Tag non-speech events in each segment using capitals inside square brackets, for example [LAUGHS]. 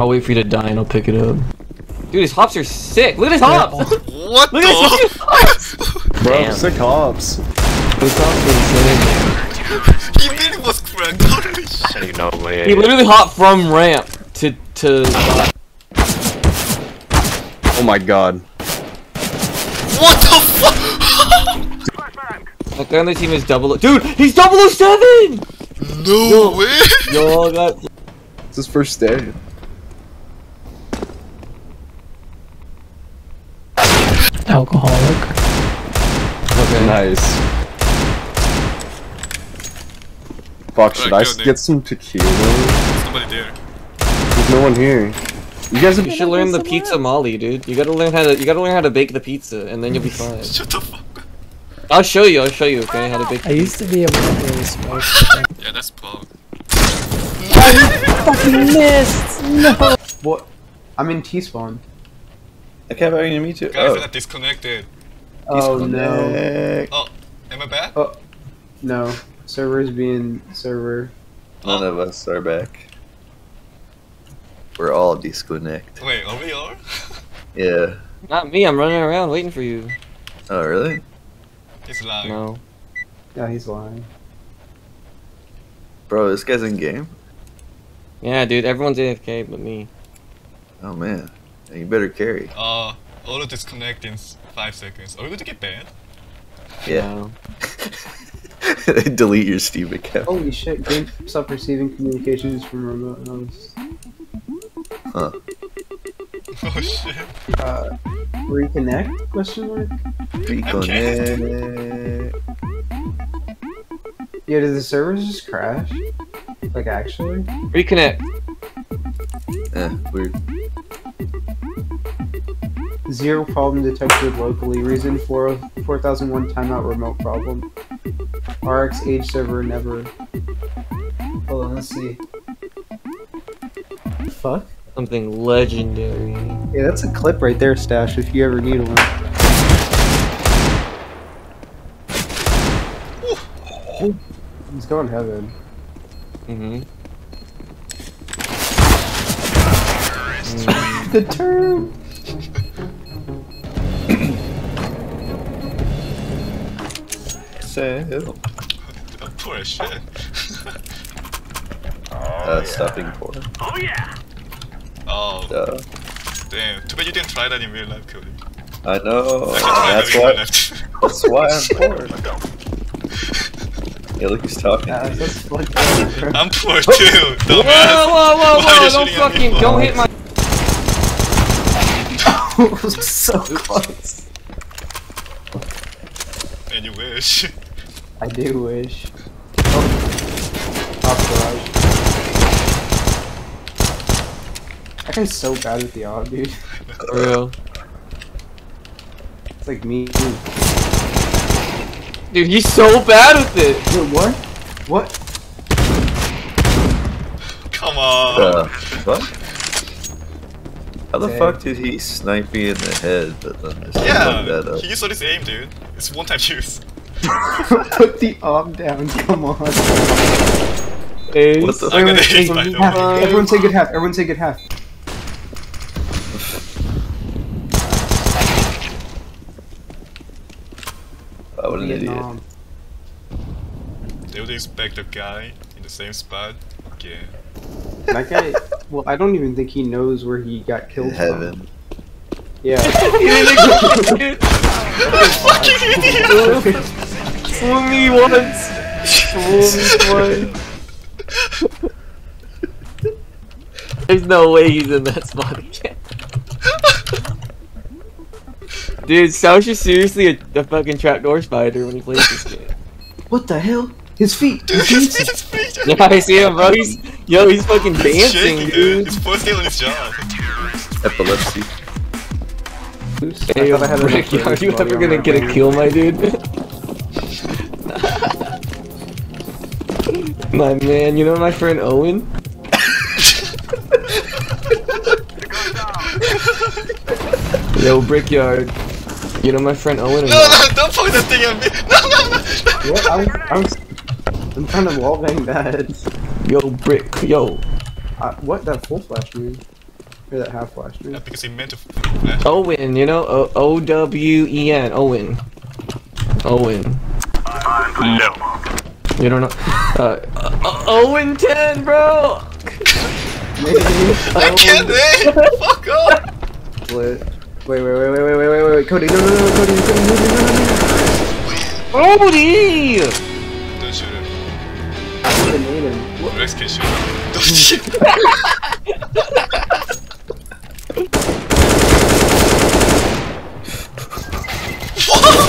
I'll wait for you to die and I'll pick it up. Dude, his hops are sick. Look at his hops. What [LAUGHS] Look at his hops. [LAUGHS] Bro, Damn. sick hops. His hops are insane. He really was cracked. Holy shit. No way. He literally hopped from ramp to to. Oh my god. What the fuck? Like the other team is double. Dude, he's 007! no Yo. way. Yo, I got. It's his first day. Alcoholic. Okay. Nice. Fuck, should I Alright, s- go, get some tequila? There's nobody there. There's no one here. You guys have You should learn the pizza molly, dude. You gotta learn how to. You gotta learn how to bake the pizza, and then you'll be fine. [LAUGHS] Shut the fuck. I'll show you. I'll show you. Okay, how to bake. I used to be able to really smoke. Yeah, that's bug. fucking missed! No! What? I'm in T-spawn. I kept having to meet you. Guys, I'm oh. disconnected. Oh no. Oh, am I back? Oh no. Server's being server. None of us are back. We're all disconnect. Wait, are we all? [LAUGHS] Yeah. Not me. I'm running around waiting for you. Oh, really? It's lying. No. Yeah, he's lying. Bro, this guy's in game? Yeah, dude. Everyone's AFK but me. Oh, man. You better carry. Uh, auto disconnect in five seconds. Are we going to get banned? Yeah. No. [LAUGHS] Delete your Steam account. Holy shit! Game stop receiving communications from remote hosts. Huh. [LAUGHS] Oh shit. Uh, reconnect? Question mark. Reconnect. Yeah, did the servers just crash? Like actually? Reconnect. Eh, weird. Zero problem detected locally. Reason 4 4001 timeout remote problem. RX age server never. Hold on, let's see. Fuck? Something legendary. Yeah, that's a clip right there, Stash, if you ever need one. He's going heaven. Mm-hmm. [LAUGHS] The turn! Say Oh, poor shit. Uh, stopping for. Oh, Uh, damn. Too bad you didn't try that in real life, Cody. I know. [LAUGHS] I That's that in real why. That's why I'm [LAUGHS] poor. [LAUGHS] Yeah, look who's talking. Yeah, that's fucked up, bro. I'm poor too, Whoa, dumbass. whoa, whoa, Why whoa! are you Don't shooting at me? fucking don't hit my. so close. And you wish. I do wish. Oh. Top garage. That guy's so bad with the odd, dude. For real. It's like me. Dude, he's so bad with it. Dude, what? What? Come on. Uh, what? How the Okay. fuck did he snipe me in the head, but then just yeah, that up? he used all this aim, dude. It's one time use. [LAUGHS] Put the arm down, come on. Ace. What the I'm gonna Everyone, ace, by half, everyone say good half, everyone say good half. Oh, what an idiot. Vietnam. They would expect a guy in the same spot. Yeah. That guy, well, I don't even think he knows where he got killed from. Heaven. Yeah. [LAUGHS] [LAUGHS] Fucking idiot! Fool me once. Fool me twice. There's no way he's in that spot again. Dude, Soush is seriously a, a fucking trapdoor spider when he plays this game. What the hell? His feet! [LAUGHS] Dude, His his feet! his feet Yeah, I see him, bro. He's, yo, he's fucking He's dancing, shaking, dude. He's first day on his job. Epilepsy. Hey, yo, I thought I had Rick, are you ever gonna get a kill, my dude? [LAUGHS] [LAUGHS] my man, you know my friend Owen? [LAUGHS] Yo, Brickyard. You know my friend Owen? No, no, don't point that thing at me. [LAUGHS] No, no, no. What? I was, I was, I'm trying to wall bang that. Yo, Brick. Yo. Uh, what? That full flash, dude. Or that half flashed me. Yeah, because he meant to flash. Owen, you know, O-W-E-N, Owen. Owen. No. You don't know? Uh, uh, Owen 10, bro! I can't, eh? Fuck off! Split. Wait, wait, wait, wait, wait, wait, wait, wait, Cody, no, no, no, no, Cody, Cody, no, no, no, no, no, Cody! Don't shoot him. I would've made him. Rex can shoot him. [LAUGHS] Don't shoot him. [LAUGHS]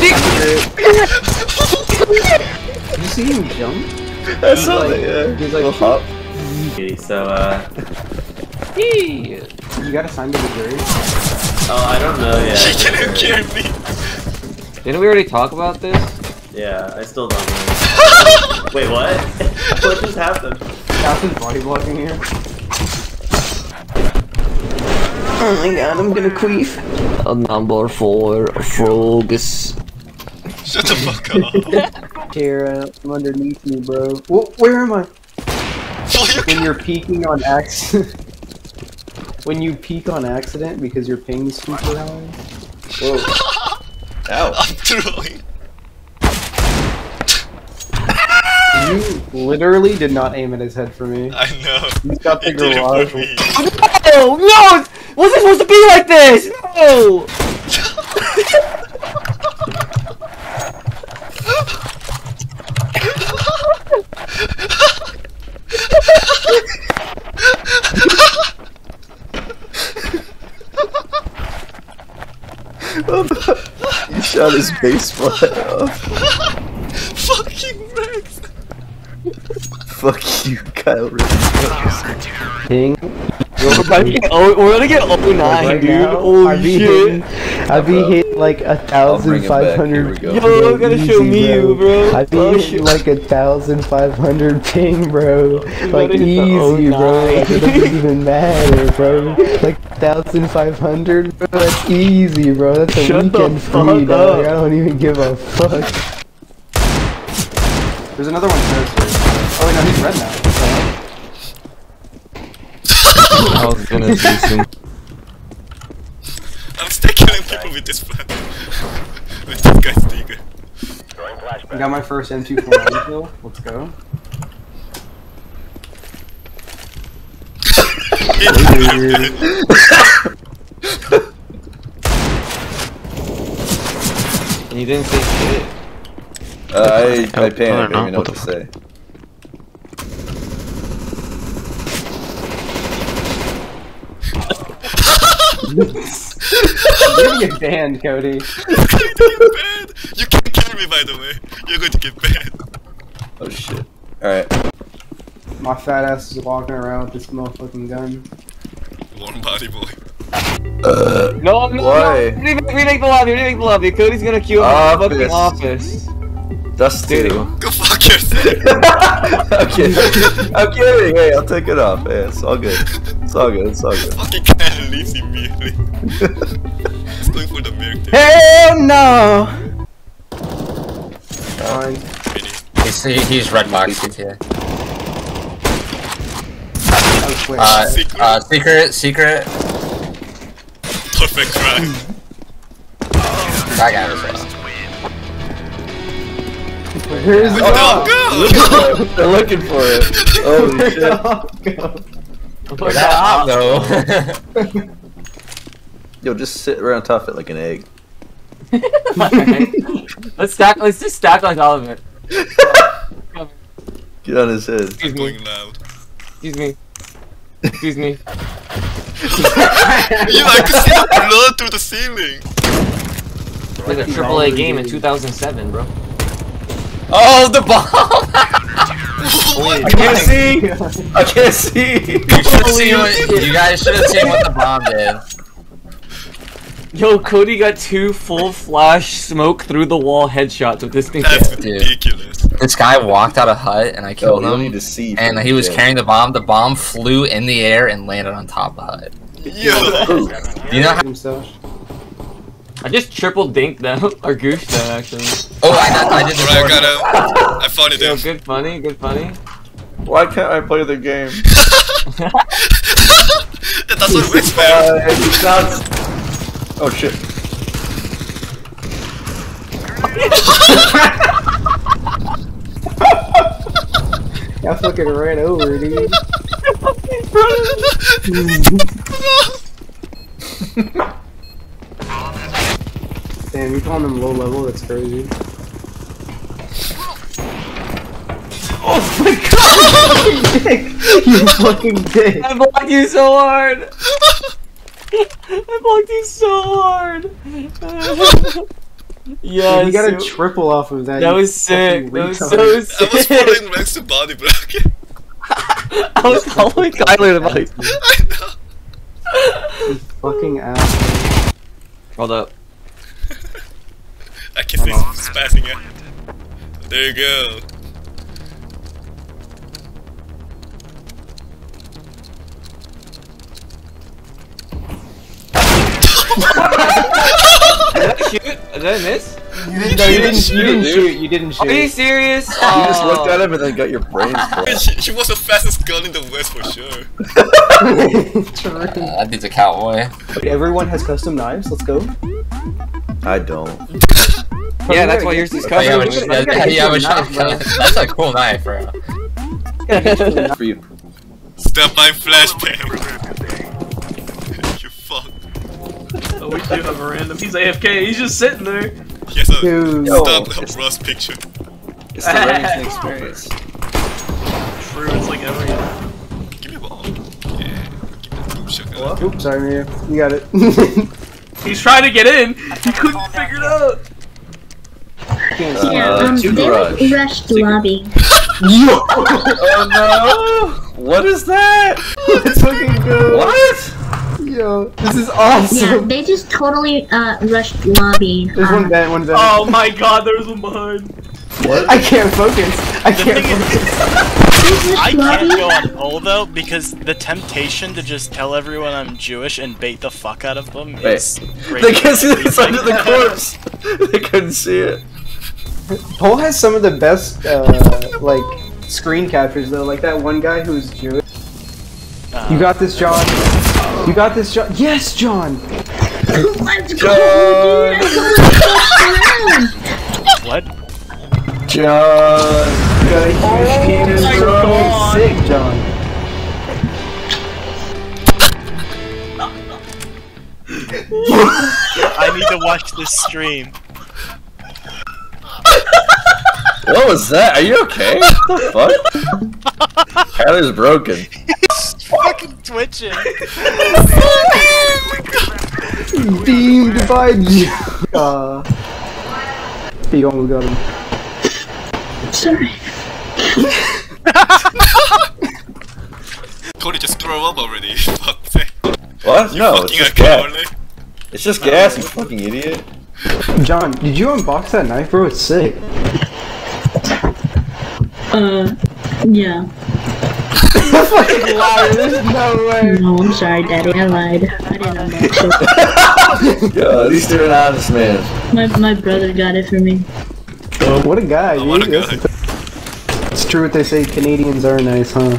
Did [LAUGHS] you see him jump? I saw like- that, yeah. he's like- Little hop. Okay, so, uh, Hey. You got assigned to the jury? oh, I don't know yet. He can hear me. Didn't we already talk about this? Yeah, I still don't know. [LAUGHS] Wait, what? [LAUGHS] what just happened? Captain's body blocking here. Oh my god, I'm gonna queef. Uh, number four, Frogus. Shut the fuck up. [LAUGHS] Kara, I'm underneath you, bro. Wh- where am I? When you're peeking on accident. [LAUGHS] when you peek on accident because your ping's super high. Whoa. [LAUGHS] Ow. I'm throwing. You literally did not aim at his head for me. I know. He's got the it garage. me. No, no! Was it supposed to be like this? No! you shot his base fly off. Fucking Rex. Fuck you, Kyle Rittenhouse. Ping. We're about to get oh, we're gonna get 09, Right dude. now, Oh I'd be shit. hitting, I'd be hitting like a thousand bring him back. five hundred. Here we Yo, go. you gotta show me you, bro. I'd be Oh, hitting shit. like a thousand five hundred ping, bro. Like gotta hit the easy, bro. Oh like, it doesn't even matter, bro. Like thousand five hundred, bro. That's easy, bro. That's a Shut weekend free, fuck dog. up. I don't even give a fuck. There's another one first. Oh wait, no, he's red now. I was gonna do [LAUGHS] some. I'm still killing people with this plan. [LAUGHS] with this guy's sticker. I got my first M249 kill. [LAUGHS] Let's go. And you didn't say shit. Uh, I, I Oh, panicked. I I didn't don't even know know what to say. [LAUGHS] You're gonna get banned, Cody. You're going to get banned. You can't kill me, by the way. You're going to get banned. Oh shit. Alright. My fat ass is walking around with this motherfucking gun. Warm body boy. Uh, No, no, Why? no. Remake, remake the lobby, remake the lobby. Cody's gonna queue up in the fucking Office. office. Dusty. Dude. Go fuck yourself. [LAUGHS] I'm kidding. I'm kidding. Hey, I'll take it off. Hey, it's all good. It's all good. It's all good. Fucking guy leaves immediately. He's going for the milk tea. Hell no! Fine. He's, he's red box GTA. Oh, wait. Uh, Secret. uh, secret, secret. Perfect crime. That guy was well. Where's the it go? They're looking for it. [LAUGHS] Holy Where'd shit. the hawk go? Where'd that op go? [LAUGHS] Yo, just sit around top it like an egg. [LAUGHS] let's stack. Let's just stack like all of it. Get on his head. Excuse me. Going loud. Excuse me. Excuse me. [LAUGHS] You like to see the blood through the ceiling. Like a triple A game in 2007, bro. oh, the bomb! [LAUGHS] What? I can't see. I can't see. you should see what, you guys should have seen what the bomb did. Yo, Cody got two full flash smoke through the wall headshots with this thing. That's Dude. ridiculous. This guy walked out of hut and I killed you him. need to see. And he was jail. carrying the bomb. The bomb flew in the air and landed on top of the hut. Yo. You know how? I just triple dinked them, [LAUGHS] or goosed them actually. Oh, I, did- I did the Alright, I got him. I found it. Yo, Dave. good funny, good funny. Why can't I play the game? That's [LAUGHS] That's what Witch found. It's not. Oh shit. [LAUGHS] I fucking ran over, dude. [LAUGHS] Damn, you calling them low level? That's crazy. Oh my god! [LAUGHS] you fucking dick! I blocked you so hard. I blocked you so hard. [LAUGHS] yes. you got a triple off of that. that was sick. That was retard. so I was sick. following Rex to body block. [LAUGHS] I was following Tyler to my. [LAUGHS] I know. Fucking ass. Hold up. I can see spazzing out. There you go. Did I shoot? Did I miss? No, you didn't. shoot, You didn't shoot. You didn't Are you shoot. serious? You just looked at him and then got your brains [LAUGHS] blown. She, she was the fastest gun in the west for sure. True. That dude's a cowboy. Everyone has custom knives. Let's go. I don't. Yeah, that's why yours is Oh, yeah, covered. but- we gotta- we gotta yeah, yeah, a but knife, bro. that's a cool knife, bro. For you. Step by flashbang. You fuck. Oh, we do have a random. He's AFK. He's just sitting there. He has a Dude. stop it's- Rust picture. It's the Remington [LAUGHS] experience. True. It's like every. Give me a ball. Yeah. Give me that boom shotgun. Oops, sorry, Mia. You got it. [LAUGHS] He's trying to get in. He couldn't figure it out. Can't see. Uh, um, two they like rushed the lobby. [LAUGHS] Oh no! What is that? It's looking good. What? Yo, this is awesome. Yeah, awesome. they just totally uh rushed lobby. There's Uh, one vent, one vent. Oh my God! There's one behind. I can't focus. I can't focus. I can't go on poll though because the temptation to just tell everyone I'm Jewish and bait the fuck out of them is. They can't see the side of the corpse. [LAUGHS] they couldn't see it. Paul has some of the best, uh, like, screen captures though. Like that one guy who's Jewish. Uh, You got this, John. You got this, John. Yes, John. Let's go, dude! What? John. You got a huge oh penis, my bro. God. Sick, John. I need to watch this stream. What was that? Are you okay? What the fuck? [LAUGHS] Tyler's broken. [LAUGHS] Fucking twitching. Beamed by John. Uh, he almost got him. Sorry. [LAUGHS] Cody just throw up already. [LAUGHS] Fuck sake. What? You No, it's just gas. It's just gas, you fucking idiot. John, did you unbox that knife, bro? It's sick. Uh, yeah. Fucking liar. There's no way. No, I'm sorry, Daddy. I lied. I didn't unbox it. Yeah, at least you're an honest man. My my brother got it for me. What a guy, Oh, what a dude. guy. It's true what they say. Canadians are nice, huh?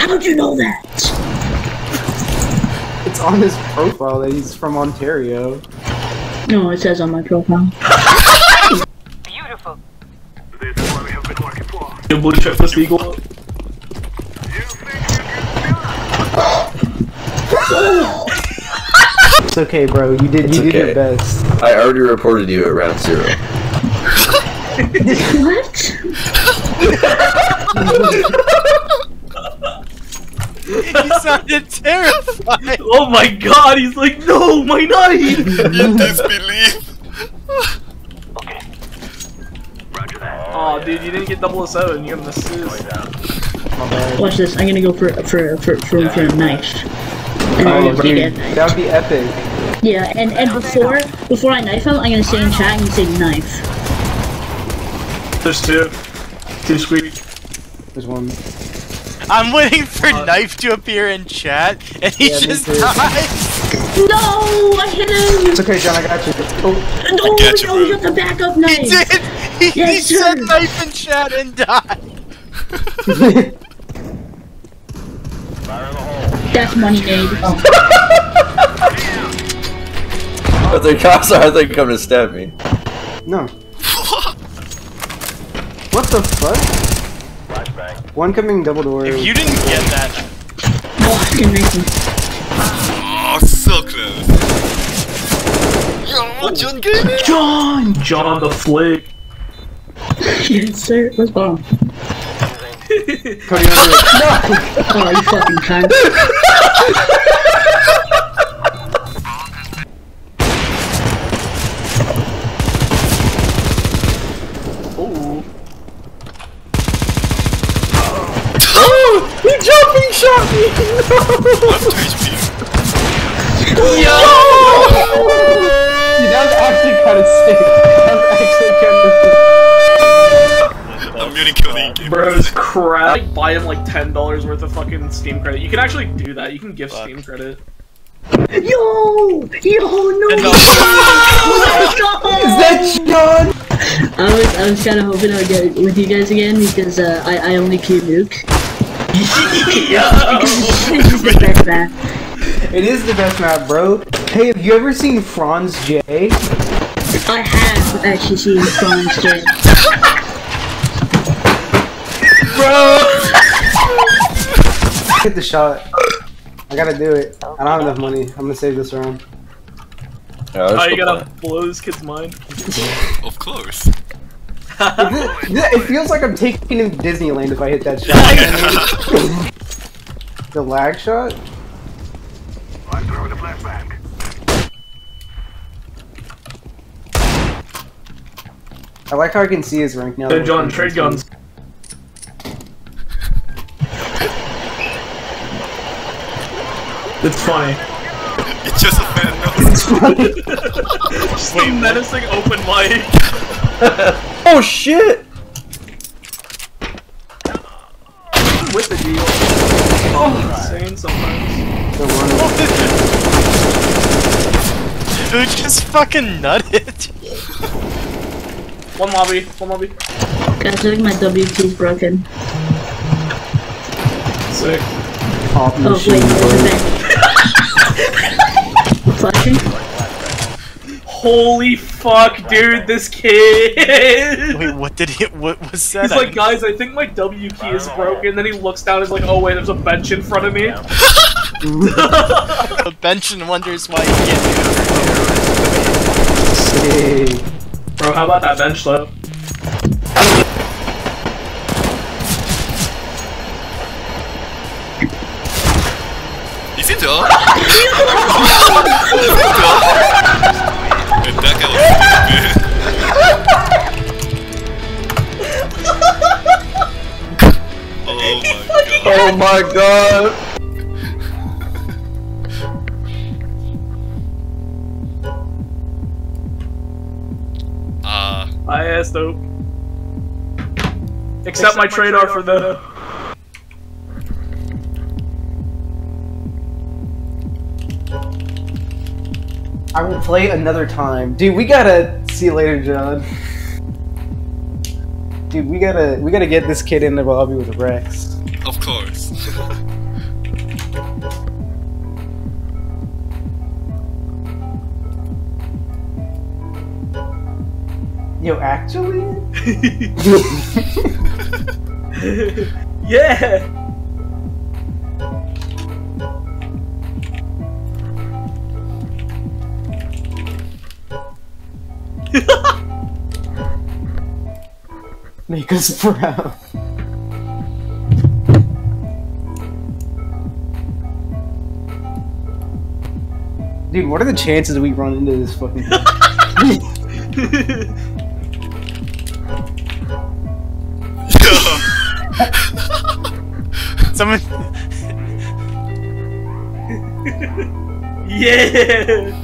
How'd you know that? It's on his profile that he's from Ontario. No, it says on my profile. Beautiful. This is what we have been working for. Your blue chip for Seagull. It's okay, bro. You did. It's You did okay. your best. I already reported you at round zero. What? [LAUGHS] he sounded terrified. [LAUGHS] Oh my god, he's like, no, my knife! You disbelieve. oh, dude, you didn't get 007, you got an assist. My bad. Watch this. I'm gonna go for for for for, for a knife. And Oh, then dude, that that would be epic. Yeah, and and before before I knife him, I'm gonna say in chat and say knife. There's two. Two squeak. There's one. I'm waiting for uh, knife to appear in chat, and he Yeah, just too. died. No, I hit him. It's okay, John. I got you. Oh, No, got you, no, bro. you have the backup He did! He, he said knife in chat and died! [LAUGHS] That's money made. Oh. I think cops are. I think you're coming to stab me. No. What the fuck? One coming double door. If you didn't get that, Oh, fucking Nathan. Oh, so close. Yo, John Gaming! John! John the Flick. [LAUGHS] Yes, sir. What's wrong? Cody, it. Oh, you fucking cunt. Ooh. He jumping shot me! Left gonna kill the game. Bro's [LAUGHS] crap. Like, buy him like ten dollars worth of fucking Steam credit. You can actually do that. You can give Fuck. Steam credit. Yo! Yo, no! And no. [LAUGHS] Is that John? I was, I was kind of hoping I would get with you guys again because uh, I, I only queue nuke. It's the best map. It is the best map, bro. Hey, have you ever seen Franz J? I have actually seen Franz J. [LAUGHS] Hit the shot. I gotta do it. I don't have enough money. I'm gonna save this round. Yeah, let's Oh, you go gotta play. blow this kid's mind. Of course. It feels like I'm taking him to Disneyland if I hit that shot. [LAUGHS] the lag shot? I'm throwing a flashbang. I like how I can see his rank now. Hey, that John, trade playing guns. It's funny. It's just a fan note. Just [LAUGHS] a menacing open mic. [LAUGHS] Oh shit! With the deal. Oh, insane sometimes. The one- oh, dude just fucking nutted. One lobby, one lobby. Guys, I think my WP's broken. Sick. Pop Oh, machine, wait, bro. there's a vent. Flashing? Holy fuck, dude, this kid! [LAUGHS] Wait, what did he? What was that? He's like, guys, I think my W key is oh. broken. Then he looks down and is like, oh wait, there's a bench in front of me. the [LAUGHS] bench and wonders why he can't Hey. Bro, how about that bench though? Is it up? Is it up? And that guy was stupid. oh my god. Oh my god! Ah, I asked dope. Accept my trade offer though. I will play another time. Dude, we gotta see you later, John. Dude, we gotta we gotta get this kid in the lobby with Rex. of course. [LAUGHS] Yo, actually? [LAUGHS] [LAUGHS] yeah. Make us proud. Dude, what are the chances we run into this fucking thing? [LAUGHS] Someone. [LAUGHS] Yeah.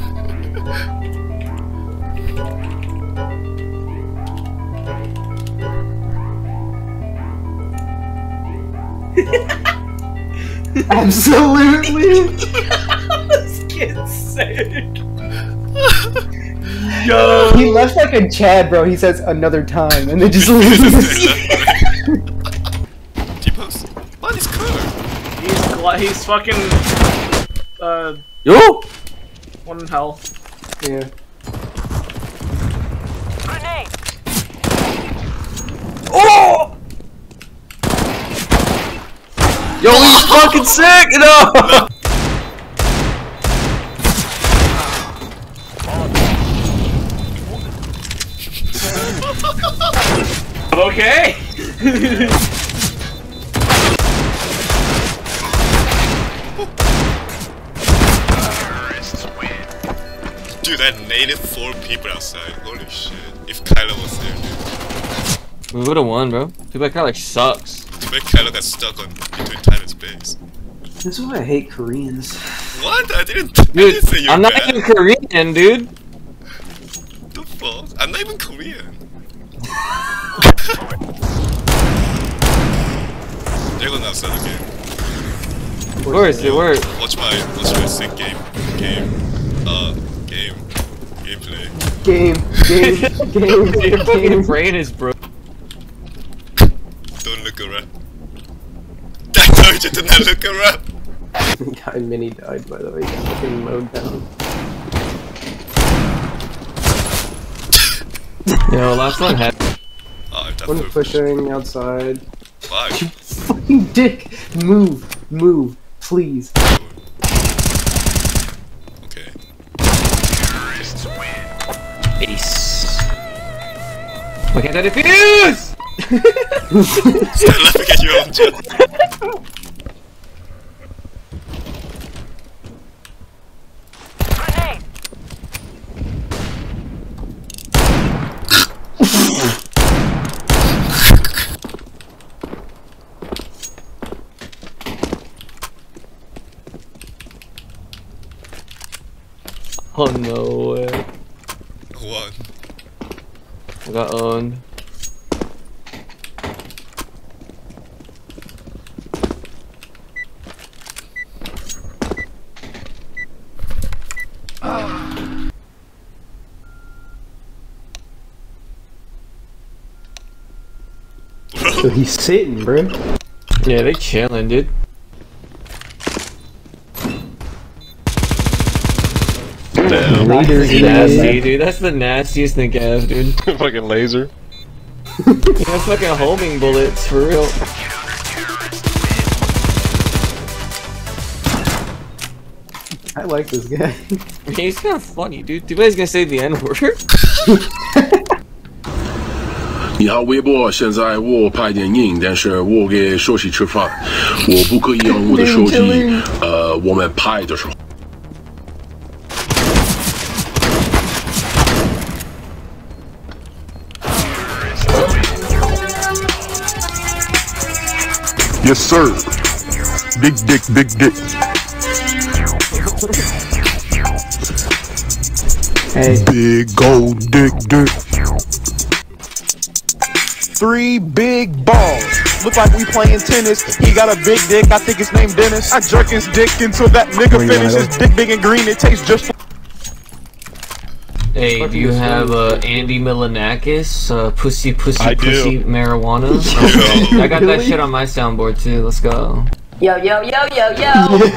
[LAUGHS] Absolutely. [LAUGHS] this kid's sick. [LAUGHS] Yo. He left like a Chad, bro. He says another time, and then just leaves. T-post. What is curve? He's he's fucking Uh, Yo! one in hell. Yeah. Oh! Yo, he's fucking sick! No! [LAUGHS] Okay. Dude, I naded four people outside. Holy shit. If Kylo was there, dude. we would have won, bro. Too bad Kyler sucks. Too bad Kylo got stuck on between time and space. That's why I hate Koreans. What? I didn't, I Dude, didn't say you're I'm not bad. even Korean, dude. The fuck? I'm not even Korean. [LAUGHS] They're going outside again. Where is it? Where? Watch my, watch my sick game, game, uh, game, gameplay. Game, game, [LAUGHS] game, Your fucking brain is broke. Don't look around. I told you to not look around. [LAUGHS] Guy mini died by the way. He got fucking mowed down. [LAUGHS] Yo, last one had. Oh, that's One pushing outside. Why? You fucking dick! Move, move, please. Okay. Ace. Why can't I defuse? Stop laughing at your own joke. Oh no way. One. I got owned. So he's sitting, bro. Yeah, they chilling, dude. Later, That's nasty, dude. That's the nastiest thing ever, dude. [LAUGHS] fucking laser. You know, fucking homing bullets, for real. I like this guy. He's kind of funny, dude. Too bad he's gonna say the N word. [LAUGHS] 你好，微博，现在我拍电影，但是我给手机吃饭，我不可以用我的手机。呃，我们拍的时候。 Yes, sir. Big dick, big dick. Hey. Big gold dick, dick. Three big balls. Look like we playing tennis. He got a big dick. I think his name Dennis. I jerk his dick until that nigga oh, finishes. Dick big and green. It tastes just. Hey, do you have uh, Andy Milonakis? Uh, pussy, pussy, I do. pussy, marijuana? [LAUGHS] Okay. I got that shit on my soundboard too. Let's go. Yo, yo, yo, yo, yo. [LAUGHS]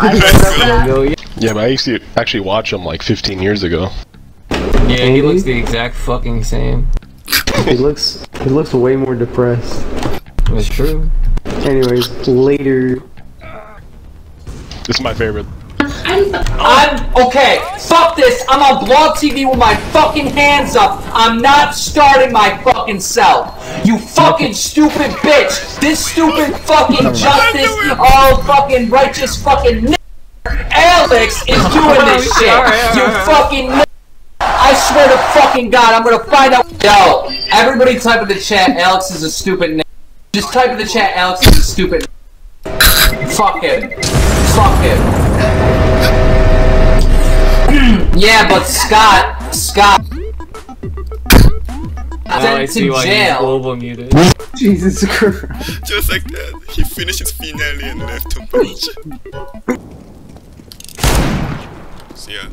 I Yo, yo, yo. Yeah, but I used to actually watch him like 15 years ago. Yeah, he looks the exact fucking same. he looks he looks way more depressed. It's true. Anyways, later. This is my favorite. I'm okay. Fuck this. I'm on Blog TV with my fucking hands up. I'm not starting my fucking self. You fucking stupid bitch. This stupid fucking justice, all fucking righteous fucking n- Alex is doing this [LAUGHS] shit. You fucking. n- I swear to fucking God, I'm gonna find out. Yo, everybody type in the chat. Alex is a stupid. n- Just type in the chat. Alex is a stupid. n- Fuck him. Fuck him. Yeah, but Scott, Scott, Now I sent see to why he's jail. global muted. Jesus Christ. Just like that, he finished his finale and left on page. See ya.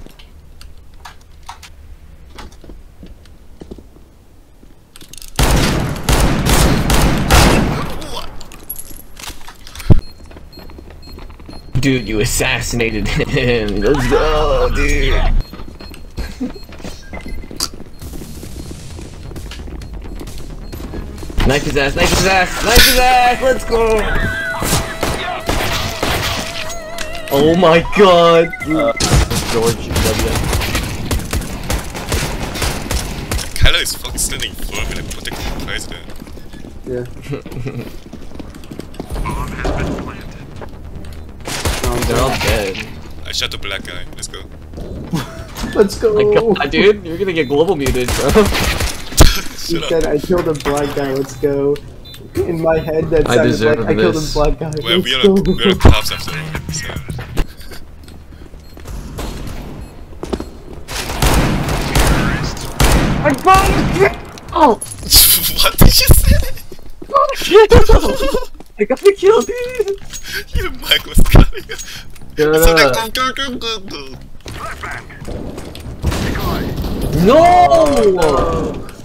dude, you assassinated him. [LAUGHS] Let's go, dude. [LAUGHS] Knife his ass, knife his ass, knife his ass, let's go! Oh my god! George W. Kylo is fucking standing firm and protecting the president. Yeah. [LAUGHS] They're all dead. I shot the black guy. Let's go. [LAUGHS] Let's go. My god, dude, you're gonna get global muted, bro. He said, I killed a black guy, let's go. In my head, that I sounded deserve like I killed a black guy. Well, let's we are, go. we are cops after all. So. I got Oh! [LAUGHS] what did you say? Oh shit! I got the kill, dude! [LAUGHS] Your mic was coming. Shut So like, up. No! Oh,